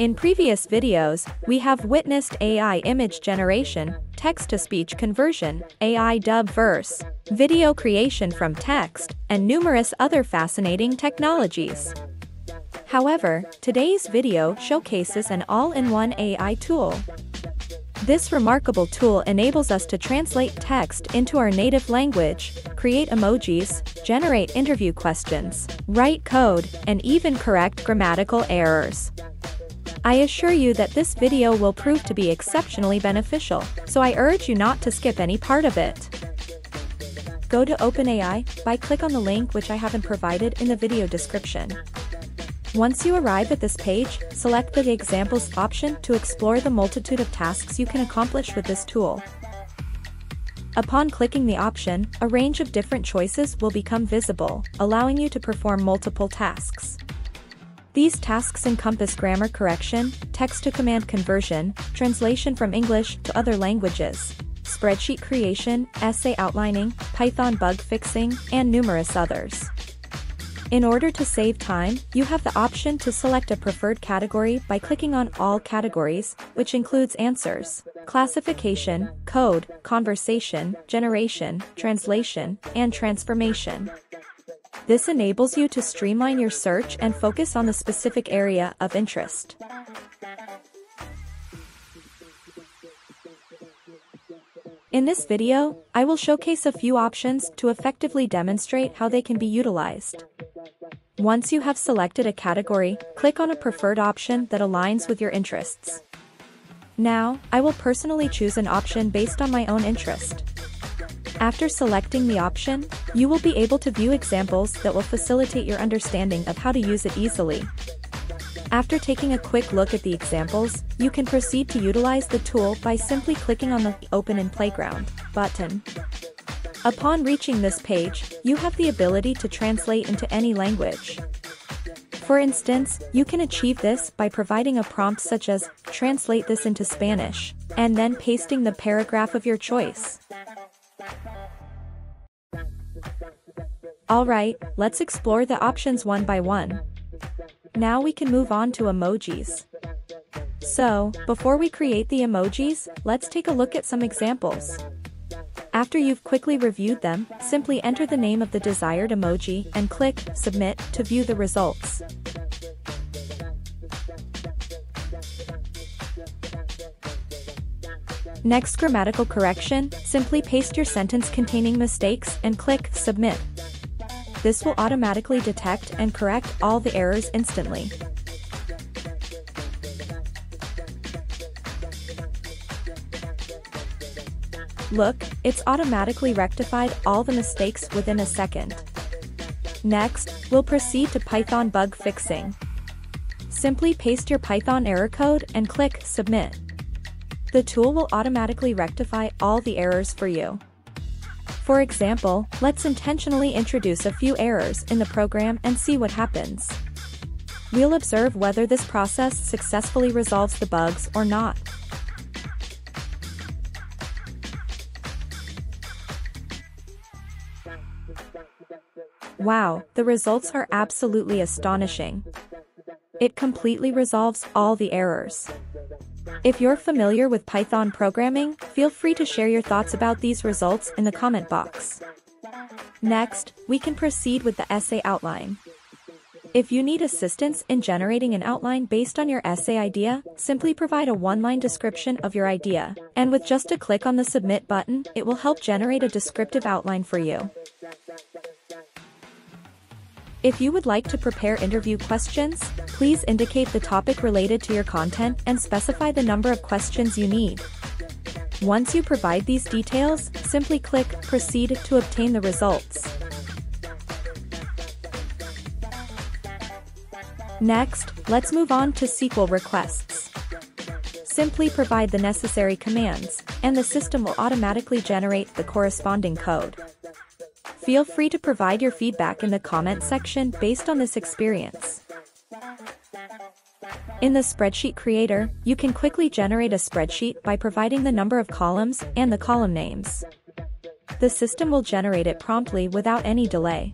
In previous videos, we have witnessed AI image generation, text-to-speech conversion, AI Dubverse, video creation from text, and numerous other fascinating technologies. However, today's video showcases an all-in-one AI tool. This remarkable tool enables us to translate text into our native language, create emojis, generate interview questions, write code, and even correct grammatical errors. I assure you that this video will prove to be exceptionally beneficial, so I urge you not to skip any part of it. Go to OpenAI by click on the link which I haven't provided in the video description. Once you arrive at this page, select the Examples option to explore the multitude of tasks you can accomplish with this tool. Upon clicking the option, a range of different choices will become visible, allowing you to perform multiple tasks. These tasks encompass grammar correction, text-to-command conversion, translation from English to other languages, spreadsheet creation, essay outlining, Python bug fixing, and numerous others. In order to save time, you have the option to select a preferred category by clicking on All Categories, which includes answers, classification, code, conversation, generation, translation, and transformation. This enables you to streamline your search and focus on the specific area of interest. In this video, I will showcase a few options to effectively demonstrate how they can be utilized. Once you have selected a category, click on a preferred option that aligns with your interests. Now, I will personally choose an option based on my own interest. After selecting the option, you will be able to view examples that will facilitate your understanding of how to use it easily. After taking a quick look at the examples, you can proceed to utilize the tool by simply clicking on the Open in Playground button. Upon reaching this page, you have the ability to translate into any language. For instance, you can achieve this by providing a prompt such as, translate this into Spanish, and then pasting the paragraph of your choice. Alright, let's explore the options one by one. Now we can move on to emojis. So, before we create the emojis, let's take a look at some examples. After you've quickly reviewed them, simply enter the name of the desired emoji and click Submit to view the results. Next grammatical correction, simply paste your sentence containing mistakes and click Submit. This will automatically detect and correct all the errors instantly. Look, it's automatically rectified all the mistakes within a second. Next, we'll proceed to Python bug fixing. Simply paste your Python error code and click Submit. The tool will automatically rectify all the errors for you. For example, let's intentionally introduce a few errors in the program and see what happens. We'll observe whether this process successfully resolves the bugs or not. Wow, the results are absolutely astonishing. It completely resolves all the errors. If you're familiar with Python programming, feel free to share your thoughts about these results in the comment box. Next, we can proceed with the essay outline. If you need assistance in generating an outline based on your essay idea, simply provide a one-line description of your idea, and with just a click on the Submit button, it will help generate a descriptive outline for you. If you would like to prepare interview questions, please indicate the topic related to your content and specify the number of questions you need. Once you provide these details, simply click Proceed to obtain the results. Next, let's move on to SQL requests. Simply provide the necessary commands, and the system will automatically generate the corresponding code. Feel free to provide your feedback in the comment section based on this experience. In the Spreadsheet Creator, you can quickly generate a spreadsheet by providing the number of columns and the column names. The system will generate it promptly without any delay.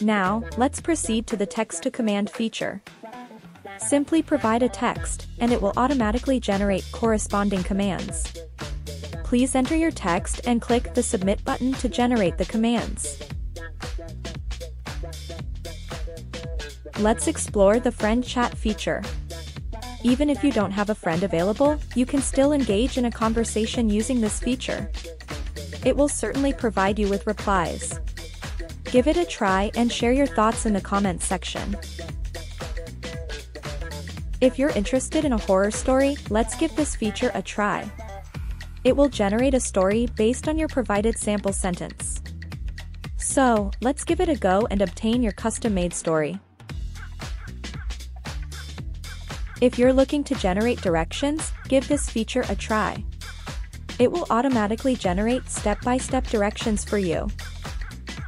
Now, let's proceed to the text-to-command feature. Simply provide a text, and it will automatically generate corresponding commands. Please enter your text and click the Submit button to generate the commands. Let's explore the friend chat feature. Even if you don't have a friend available, you can still engage in a conversation using this feature. It will certainly provide you with replies. Give it a try and share your thoughts in the comments section. If you're interested in a horror story, let's give this feature a try. It will generate a story based on your provided sample sentence. So, let's give it a go and obtain your custom-made story. If you're looking to generate directions, give this feature a try. It will automatically generate step-by-step -step directions for you.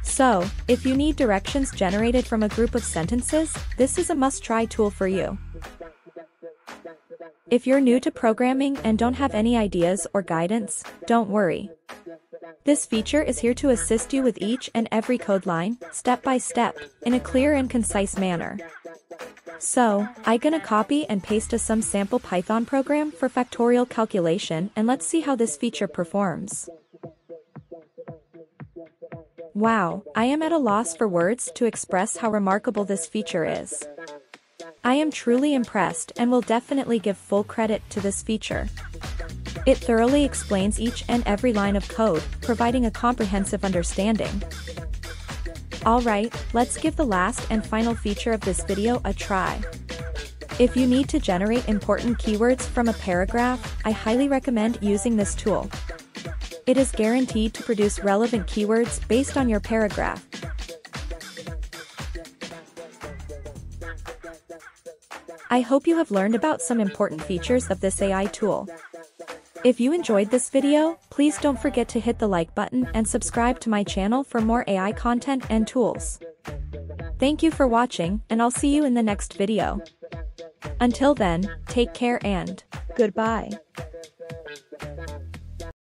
So, if you need directions generated from a group of sentences, this is a must-try tool for you. If you're new to programming and don't have any ideas or guidance, don't worry. This feature is here to assist you with each and every code line, step by step, in a clear and concise manner. So, I'm gonna copy and paste a some sample Python program for factorial calculation and let's see how this feature performs. Wow, I am at a loss for words to express how remarkable this feature is. I am truly impressed and will definitely give full credit to this feature. It thoroughly explains each and every line of code, providing a comprehensive understanding. Alright, let's give the last and final feature of this video a try. If you need to generate important keywords from a paragraph, I highly recommend using this tool. It is guaranteed to produce relevant keywords based on your paragraph, I hope you have learned about some important features of this AI tool. If you enjoyed this video, please don't forget to hit the like button and subscribe to my channel for more AI content and tools. Thank you for watching, and I'll see you in the next video. Until then, take care and goodbye.